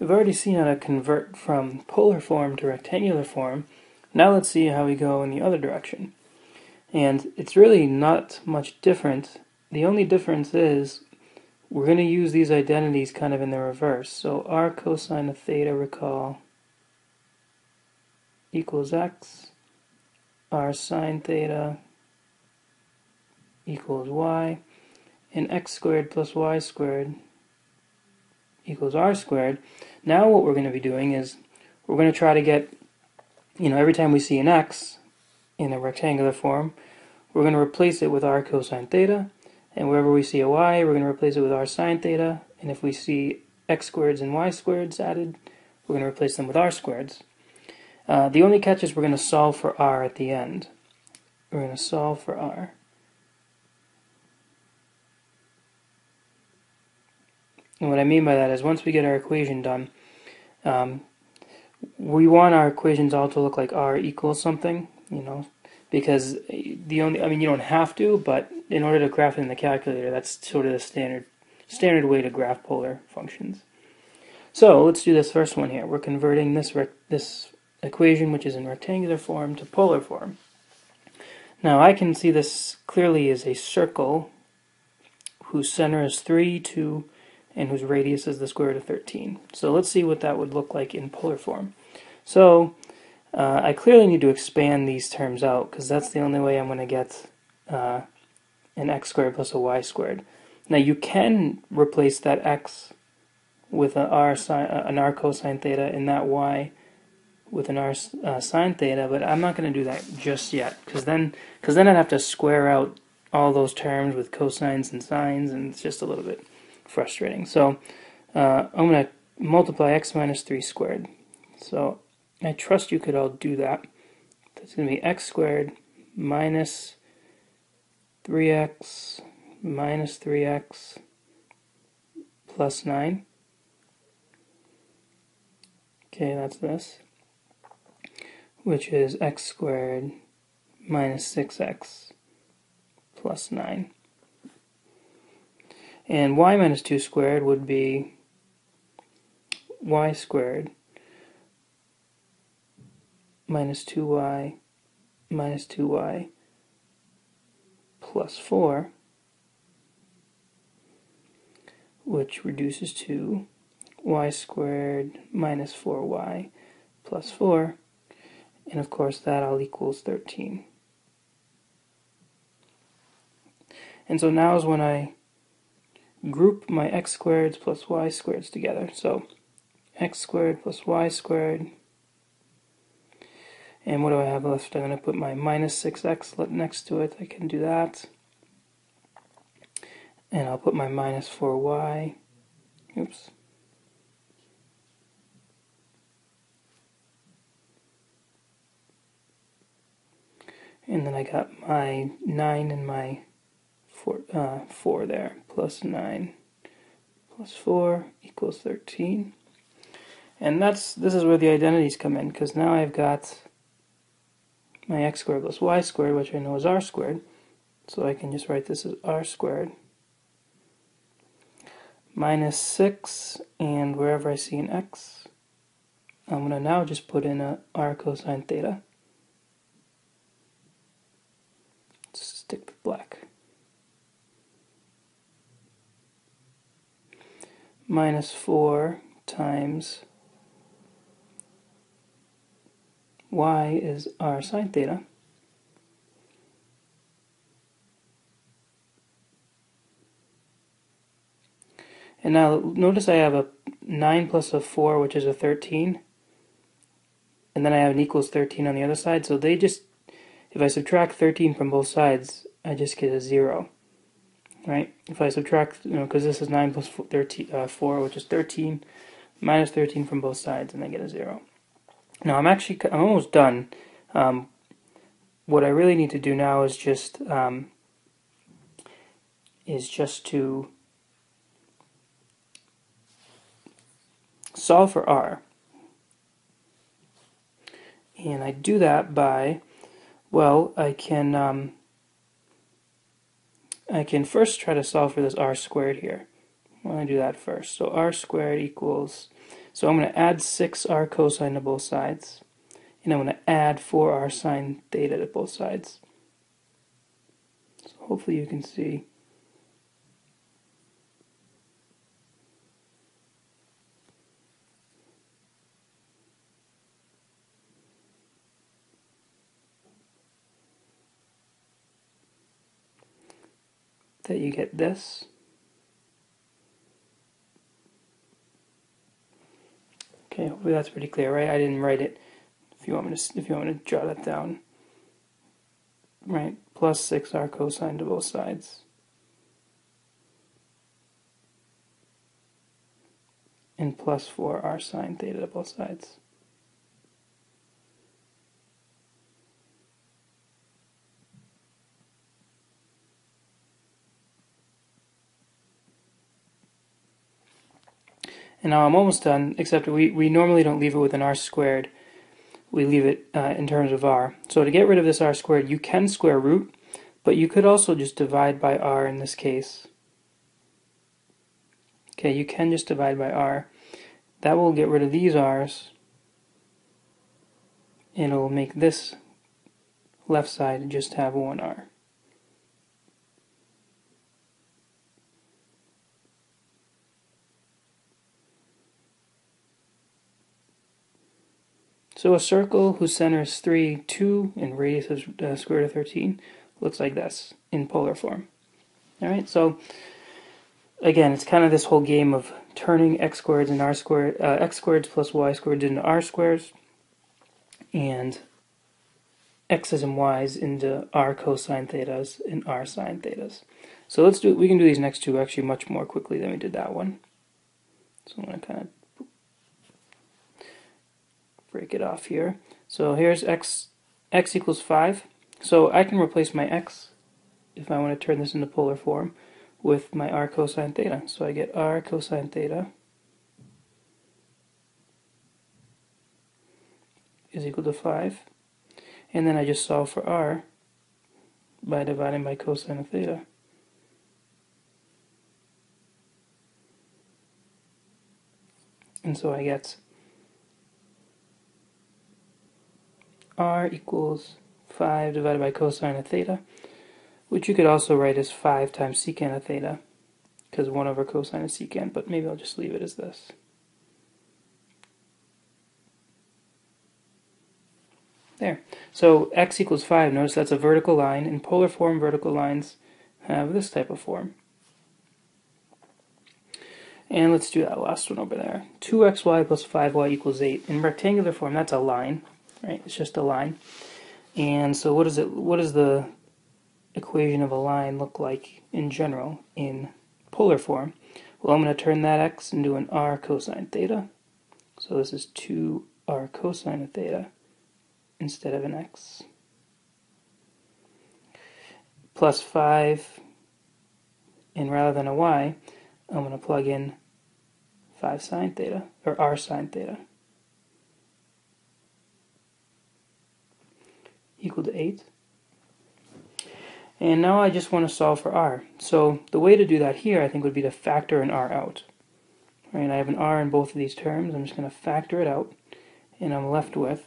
We've already seen how to convert from polar form to rectangular form. Now let's see how we go in the other direction. And it's really not much different. The only difference is we're going to use these identities kind of in the reverse. So r cosine of theta, recall, equals x, r sine theta equals y, and x squared plus y squared equals r squared. Now what we're going to be doing is we're going to try to get, you know, every time we see an x in a rectangular form, we're going to replace it with r cosine theta, and wherever we see a y, we're going to replace it with r sine theta, and if we see x squareds and y squareds added, we're going to replace them with r squareds. Uh, the only catch is we're going to solve for r at the end. We're going to solve for r. And what I mean by that is once we get our equation done, um, we want our equations all to look like r equals something, you know, because the only, I mean, you don't have to, but in order to graph it in the calculator, that's sort of the standard, standard way to graph polar functions. So let's do this first one here. We're converting this this equation, which is in rectangular form, to polar form. Now I can see this clearly as a circle whose center is 3, 2, and whose radius is the square root of 13. So let's see what that would look like in polar form. So uh, I clearly need to expand these terms out because that's the only way I'm going to get uh, an x squared plus a y squared. Now you can replace that x with an r, sine, uh, an r cosine theta and that y with an r uh, sine theta, but I'm not going to do that just yet because then, cause then I'd have to square out all those terms with cosines and sines and it's just a little bit frustrating. So uh, I'm going to multiply x minus 3 squared. So I trust you could all do that. That's going to be x squared minus 3x minus 3x plus 9. Okay, that's this. Which is x squared minus 6x plus 9. And y minus 2 squared would be y squared minus 2y minus 2y plus 4, which reduces to y squared minus 4y plus 4, and of course that all equals 13. And so now is when I group my x squareds plus y squareds together. So x squared plus y squared. And what do I have left? I'm going to put my minus 6x next to it. I can do that. And I'll put my minus 4y. Oops. And then I got my 9 and my four, uh, 4 there, plus 9 plus 4 equals 13. And that's this is where the identities come in, because now I've got my x squared plus y squared, which I know is r squared. So I can just write this as r squared minus 6, and wherever I see an x, I'm going to now just put in a r cosine theta. Stick with black. Minus 4 times y is r sine theta. And now notice I have a 9 plus a 4, which is a 13. And then I have an equals 13 on the other side. So they just, if I subtract 13 from both sides, I just get a 0 right? If I subtract, you know, because this is 9 plus 4, 13, uh, 4, which is 13, minus 13 from both sides, and I get a 0. Now, I'm actually, I'm almost done. Um, what I really need to do now is just, um, is just to solve for r. And I do that by, well, I can, um, I can first try to solve for this r squared here. I want to do that first. So r squared equals, So I'm going to add 6r cosine to both sides. And I'm going to add 4r sine theta to both sides. So hopefully you can see. That you get this. Okay, hopefully that's pretty clear, right? I didn't write it. If you want me to, if you want me to jot it down, right? Plus six r cosine to both sides, and plus four r sine theta to both sides. And now I'm almost done, except we, we normally don't leave it with an r squared. We leave it uh, in terms of r. So to get rid of this r squared, you can square root, but you could also just divide by r in this case. Okay, you can just divide by r. That will get rid of these r's, and it will make this left side just have one r. So a circle whose center is 3, 2, and radius is uh, square root of 13 looks like this in polar form. Alright, so again, it's kind of this whole game of turning x squareds and r squared, uh, x squareds plus y squareds into r squares, and x's and y's into r cosine thetas and r sine thetas. So let's do, we can do these next two actually much more quickly than we did that one. So I'm going to kind of break it off here. So here's x, x equals 5. So I can replace my x, if I want to turn this into polar form, with my r cosine theta. So I get r cosine theta is equal to 5. And then I just solve for r by dividing by cosine of theta. And so I get r equals 5 divided by cosine of theta, which you could also write as 5 times secant of theta, because 1 over cosine is secant, but maybe I'll just leave it as this. There. So x equals 5, notice that's a vertical line. In polar form, vertical lines have this type of form. And let's do that last one over there. 2xy plus 5y equals 8. In rectangular form, that's a line right? It's just a line. And so what does it what does the equation of a line look like in general in polar form? Well, I'm going to turn that x into an r cosine theta. So this is 2r cosine of theta instead of an x. Plus 5, and rather than a y, I'm going to plug in 5 sine theta, or r sine theta. Equal to 8. And now I just want to solve for r. So the way to do that here, I think, would be to factor an r out. Right, I have an r in both of these terms. I'm just going to factor it out, and I'm left with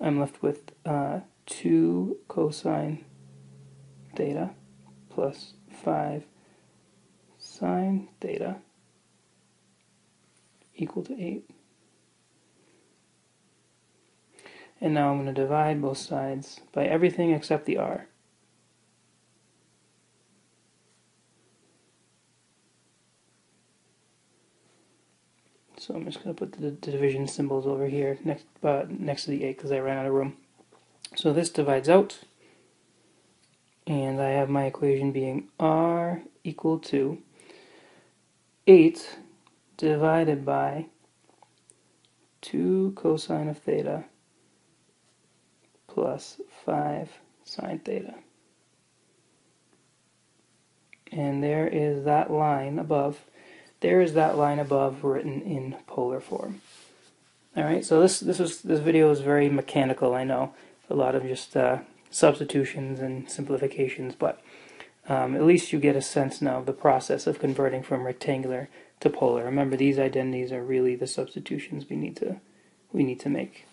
I'm left with uh, 2 cosine theta plus 5 sine theta equal to 8. And now I'm going to divide both sides by everything except the r. So I'm just going to put the, division symbols over here next, uh, next to the 8 because I ran out of room. So this divides out, and I have my equation being r equal to 8 divided by 2 cosine of theta plus 5 sine theta. And there is that line above. There is that line above written in polar form. All right, so this this is this video is very mechanical. I know a lot of just uh, substitutions and simplifications, but um, at least you get a sense now of the process of converting from rectangular to polar. Remember, these identities are really the substitutions we need to we need to make.